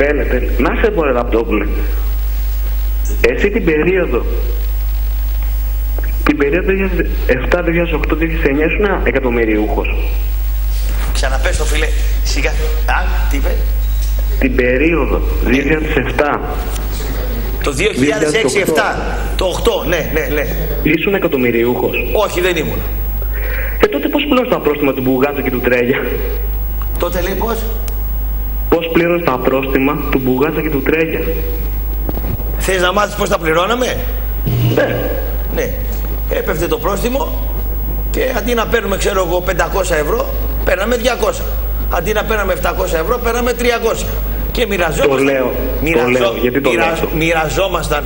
Τέλε, τέλε. Να σε πω, ρε Ραπτόπουλε. Εσύ την περίοδο. Την περίοδο 2007, 2008, 2009 ήσουν εκατομμυριούχος. Ξαναπες το φίλε. Σιγά. Α, τι είπε; Την περίοδο 2007 Το 2006-2007. Το 8. Ναι, ναι, ναι. ήσουν εκατομμυριούχος. Όχι, δεν ήμουν. Και τότε πώς πλήρωσε τα πρόστιμα του Μπουγάτσα και του Τρέλια. Τότε λέει πώς; Πώς πλήρωσε τα πρόστιμα του Μπουγάτσα και του Τρέλια. Θες να μάθεις πώς τα πληρώναμε; Ναι. Ναι. Έπεφτε το πρόστιμο και αντί να παίρνουμε, ξέρω εγώ, 500 ευρώ, παίρναμε 200. Αντί να παίρναμε 700 ευρώ, παίρναμε 300. Και μοιραζόμασταν. Το λέω. Το λέω. Γιατί το μοιραζ- λέω. Μοιραζόμασταν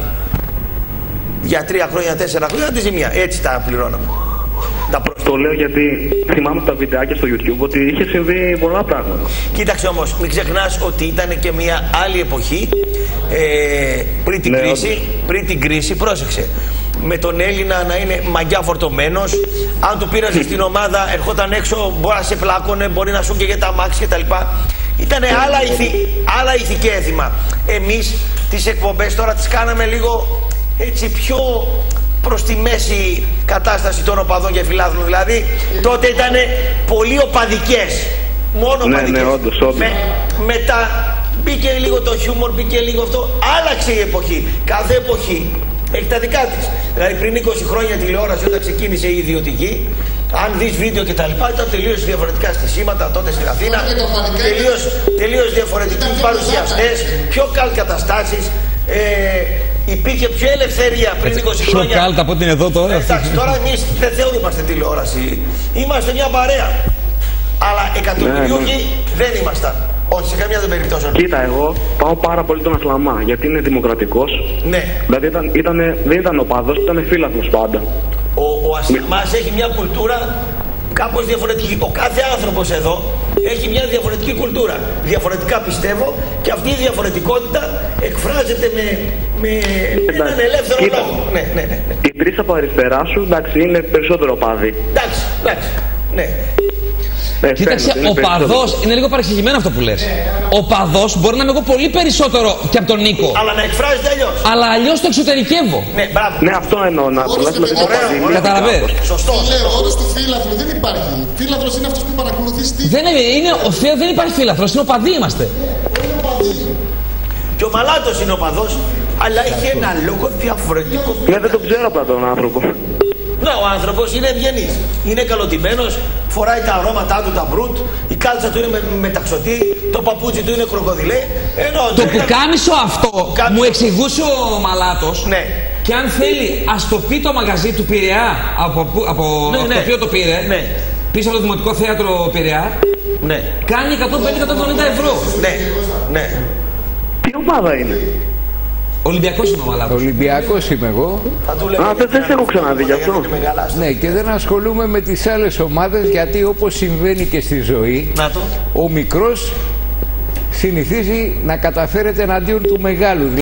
για τρία χρόνια, τέσσερα χρόνια τη ζημία. Έτσι τα πληρώναμε. Τα πρόστιμα. Το λέω γιατί θυμάμαι τα βιντεάκια στο YouTube ότι είχε συμβεί πολλά πράγματα. Κοίταξε όμως, μην ξεχνάς ότι ήταν και μια άλλη εποχή ε, πριν, την Ναι, κρίση, όντως. πριν την κρίση, πρόσεξε. Με τον Έλληνα να είναι μαγιά φορτωμένος, αν του πήραζε στην ομάδα, ερχόταν έξω, μπορεί να σε πλάκωνε, μπορεί να σου και για τα μάξι κτλ. Ήταν άλλα, ηθι, άλλα ηθική έθιμα. Εμείς τις εκπομπές τώρα τις κάναμε λίγο έτσι πιο προς τη μέση κατάσταση των οπαδών και φιλάθλων. Δηλαδή τότε ήταν πολύ οπαδικές. Μόνο Ναι, οπαδικές. ναι, όντως, όντως. Με- μετά μπήκε λίγο το χιούμορ, μπήκε λίγο αυτό. Άλλαξε η εποχή. Κάθε εποχή έχει τα δικά της. Δηλαδή πριν 20 χρόνια τηλεόραση όταν ξεκίνησε η ιδιωτική, αν δεις βίντεο και τα λοιπά, ήταν τελείως διαφορετικά στισήματα τότε στην Αθήνα. και το Μαρικάκι. Τελείως τελείως διαφορετικοί Ήταν και παρουσιαστές, πιο καλ καταστάσεις. Ε, υπήρχε πιο ελευθερία πριν 20 Πιο χρόνια. κάλτα από ότι είναι εδώ τώρα. Εντάξει, τώρα εμείς δεν θεωρούμαστε τηλεόραση. Είμαστε μια παρέα. Αλλά εκατομμυριούχοι δεν ήμασταν. Όχι, σε καμία δεν περιπτώσει. Κοίτα, εγώ πάω πάρα πολύ τον Ασλαμά γιατί είναι δημοκρατικός. Ναι. Δηλαδή ήταν, ήτανε- δεν ήταν οπαδό, ήταν φίλαθλο πάντα. Ο, ο Ασλαμάς έχει μια κουλτούρα κάπως διαφορετική. Ο κάθε άνθρωπος εδώ έχει μια διαφορετική κουλτούρα. Διαφορετικά πιστεύω και αυτή η διαφορετικότητα εκφράζεται με, με έναν Εντάξει. ελεύθερο Κοίτα. λόγο. Ναι, ναι, ναι. ναι. Οι τρει από αριστερά σου εντάξει είναι περισσότερο οπαδοί. Εντάξει, εντάξει. Ναι. Ε, Κοίταξε, φαίνεται, είναι ο παδός περισσότερο. είναι λίγο παρεξηγημένο αυτό που λες. Ο παδός μπορεί να είμαι εγώ πολύ περισσότερο και από τον Νίκο. Αλλά να εκφράζεται αλλιώς. Αλλά αλλιώς το εξωτερικεύω. Ναι, μπράβο. Ναι, αυτό εννοώ. Να Όλος τουλάχιστον και με το ωραία, παδί. ωραία. Καταλαβαίνεις. Σωστός. Φίλε, ο σωστό. όρος του φίλαθλου δεν υπάρχει. Φίλαθλος είναι αυτός που παρακολουθείς τι Δεν είναι, είναι, ο Θεό δεν υπάρχει φίλαθρο, είναι οπαδοί είμαστε. είναι ο παδί. Και ο Μαλάτος είναι ο παδός, αλλά έχει ένα λόγο διαφορετικό. Ναι, δεν τον ξέρω απλά τον άνθρωπο. Ναι, ο άνθρωπος είναι ευγενής. Είναι καλοτημένο, φοράει τα αρώματά του τα μπρουτ, η κάλτσα του είναι με, μεταξωτή, το παπούτσι του είναι κροκοδιλέ. Ενώ Το δεν- πουκάμισο αυτό Πουκάμισο. μου εξηγούσε ο Μαλάτος. Ναι. Και αν θέλει, ας το πει το μαγαζί του Πειραιά από, που- από, Ναι, από ναι. το οποίο το πήρε. Ναι. Πίσω από το Δημοτικό Θέατρο Πειραιά. Ναι, Κάνει 150-170 ευρώ. ναι, ναι. Τι ομάδα είναι; Ολυμπιακός είναι ο Μαλάτο. Ολυμπιακός είμαι εγώ. Θα του λέμε Α, γιατί δεν σε να- έχω ξαναδεί γι' αυτό. γιατί είναι μεγαλάς. Ναι, και δεν ασχολούμαι με τις άλλες ομάδες γιατί όπως συμβαίνει και στη ζωή, Να το. ο μικρός συνηθίζει να καταφέρεται εναντίον του μεγάλου.